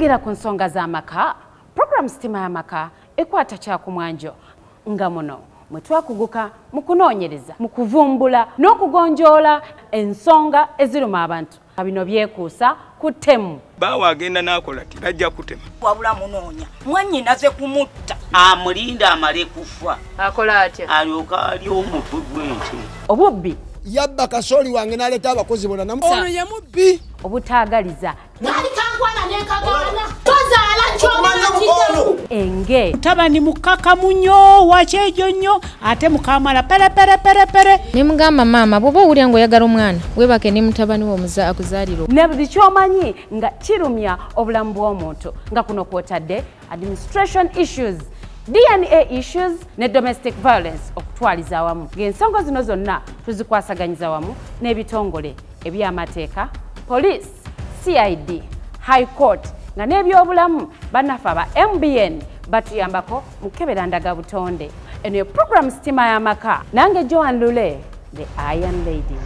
twogera ku nsonga z'amaka puroguramu sitima y'amaka ekwata kyakumwanjo nga muno mwe twakuguka mu kunoonyereza mu kuvumbula n'okugonjoola ensonga eziruma abantu. Bino byekuusa ku ttemu baawe agenda n'akola ti bajja kutema wabula munoonya mwannyinaze kumutta. Amulinda amale kufa akola atya? Alyoka ali omutwe gw'ente obubbi. Yabba kasooli wange n'aleeta abakozi bona namu ono ye mubbi. Obutaagaliza kyonakidde enge mutabani mukakamu nnyo wakyejo nnyo ate mukamala perepereperepere ne mugamba maama bw'oba owulira ng'oyagala omwana weebake ne mutabani we omuza- akuzaalira ne buli kyomanyi nga kirumya obulamu bw'omuntu nga kuno kwotadde administration issues dna issues ne domestic violence okutwaliza awamu. Ng'ensonga zino zonna tuzikwasaganyiza wamu n'ebitongole ebyamateeka police cid high court nga n'ebyobulamu bannaffe aba mbn batuyambako mu keberandaga butonde. Eno ye puroguramu sitima y'amaka nange joan lule the iron lady